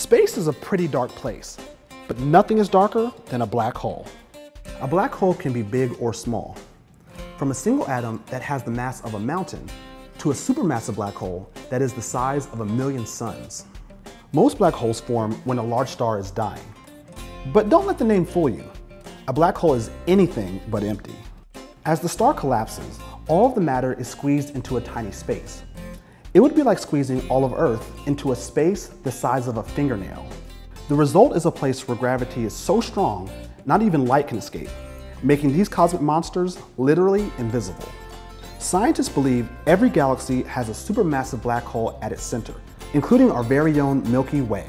Space is a pretty dark place, but nothing is darker than a black hole. A black hole can be big or small. From a single atom that has the mass of a mountain to a supermassive black hole that is the size of a million suns. Most black holes form when a large star is dying. But don't let the name fool you. A black hole is anything but empty. As the star collapses, all of the matter is squeezed into a tiny space. It would be like squeezing all of Earth into a space the size of a fingernail. The result is a place where gravity is so strong, not even light can escape, making these cosmic monsters literally invisible. Scientists believe every galaxy has a supermassive black hole at its center, including our very own Milky Way.